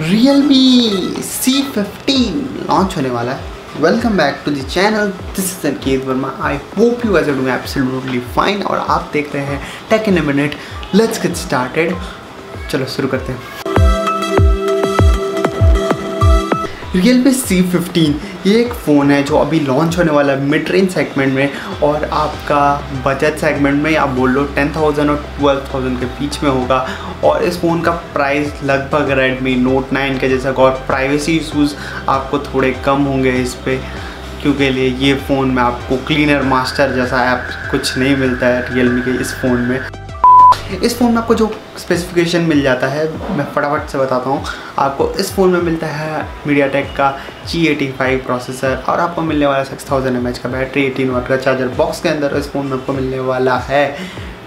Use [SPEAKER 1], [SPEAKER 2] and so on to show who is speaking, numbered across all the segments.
[SPEAKER 1] Real me C fifteen launch होने वाला है। Welcome back to channel this is Ankit Verma I hope you are doing absolutely fine और आप देख रहे हैं tech in a minute let's get started चलो शुरू करते हैं। रियल मी सी फिफ्टीन ये एक फ़ोन है जो अभी लॉन्च होने वाला है मिड रेंज सेगमेंट में और आपका बजट सेगमेंट में आप बोल लो टेन थाउज़ेंड और ट्वेल्व थाउज़ेंड के बीच में होगा और इस फ़ोन का प्राइस लगभग रेडमी नोट नाइन के जैसा और प्राइवेसी इशूज़ आपको थोड़े कम होंगे इस पर क्योंकि लिए ये फ़ोन में आपको क्लीनर मास्टर जैसा ऐप कुछ नहीं मिलता है रियल के इस फ़ोन में। इस फ़ोन में आपको जो स्पेसिफिकेशन मिल जाता है, मैं फटाफट से बताता हूँ। आपको इस फ़ोन में मिलता है मीडिया टेक का जी एटी फाइव प्रोसेसर और आपको मिलने वाला सिक्स थाउज़ेंड एम एच का बैटरी एटीन वाट का चार्जर बॉक्स के अंदर इस फ़ोन में आपको मिलने वाला है।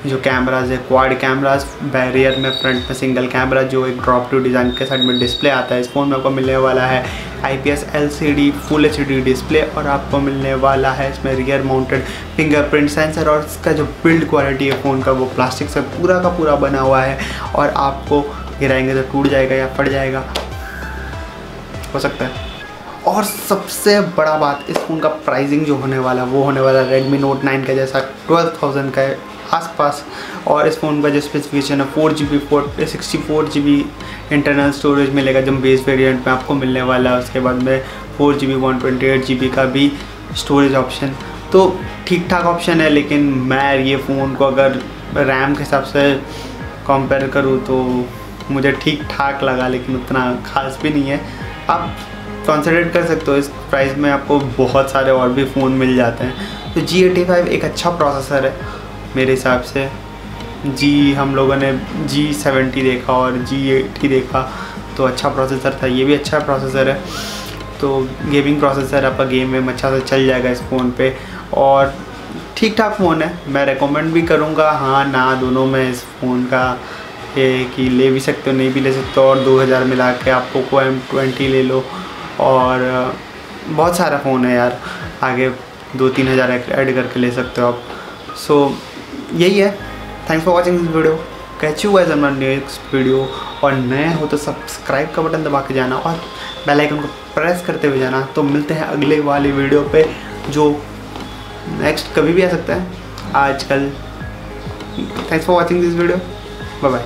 [SPEAKER 1] जो कैमराज है क्वाड कैमराज बैरियर में फ्रंट में सिंगल कैमरा जो एक ड्रॉप टू डिज़ाइन के साइड में डिस्प्ले आता है। इस फ़ोन में आपको मिलने वाला है I P S L C D full H D display और आपको मिलने वाला है इसमें रियर माउंटेड फिंगरप्रिंट सेंसर और इसका जो बिल्ड क्वालिटी है फ़ोन का, वो प्लास्टिक से पूरा का पूरा बना हुआ है और आपको गिराएँगे तो टूट जाएगा या फट जाएगा। हो सकता है। और सबसे बड़ा बात, इस फ़ोन का प्राइसिंग जो होने वाला है, वो होने वाला है रेडमी नोट नाइन का जैसा ट्वेल्व थाउज़ेंड का आसपास और इस फ़ोन का जो स्पेसिफिकेशन है four G B four sixty four G B internal storage मिलेगा, जब बेस वेरिएंट में आपको मिलने वाला है, उसके बाद में four G B one twenty eight G B का भी स्टोरेज ऑप्शन तो ठीक ठाक ऑप्शन है, लेकिन मैं ये फ़ोन को अगर रैम के हिसाब से कंपेयर करूँ तो मुझे ठीक ठाक लगा, लेकिन उतना खास भी नहीं है। आप कॉन्सेंट्रेट कर सकते हो, इस प्राइस में आपको बहुत सारे और भी फ़ोन मिल जाते हैं। तो जी एटी फाइव एक अच्छा प्रोसेसर है। मेरे हिसाब से। जी हम लोगों ने जी सेवेंटी देखा और जी एटी देखा तो अच्छा प्रोसेसर था। ये भी अच्छा प्रोसेसर है। तो गेमिंग प्रोसेसर आपका गेम में अच्छा से चल जाएगा इस फ़ोन पे। और ठीक ठाक फ़ोन है। मैं रेकमेंड भी करूँगा। हाँ ना दोनों में इस फ़ोन का ये कि ले भी सकते हो नहीं भी ले सकते हो। और 2000 मिला के आप पोको एम ट्वेंटी ले लो। और बहुत सारा फ़ोन है यार। आगे दो तीन हज़ार ऐड करके ले सकते हो आप। सो so, यही है। Thanks for watching this video catch you guys on next video और नए हो तो सब्सक्राइब का बटन दबा के जाना और बेल आइकन को प्रेस करते हुए जाना। तो मिलते हैं अगले वाले वीडियो पे, जो नेक्स्ट कभी भी आ सकता है। आजकल। Thanks for watching this video bye bye